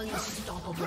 Unstoppable.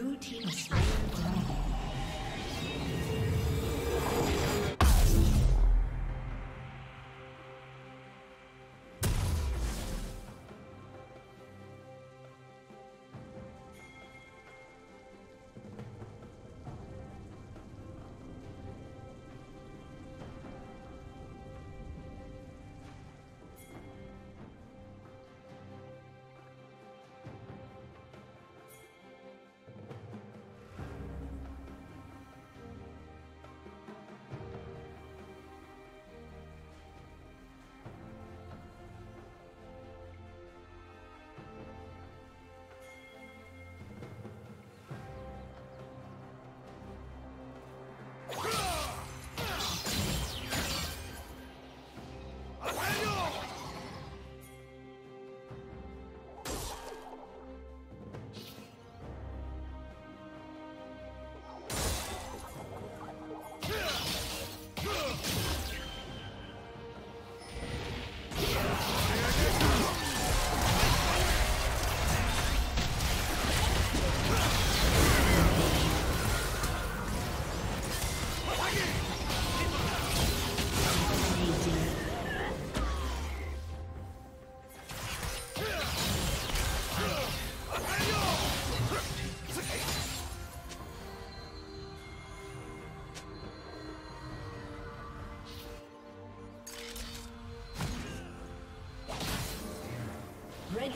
Blue Team is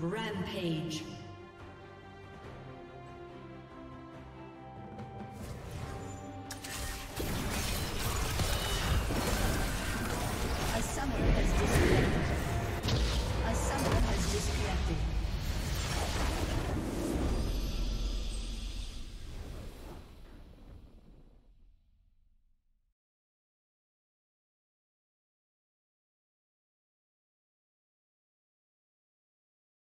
Rampage.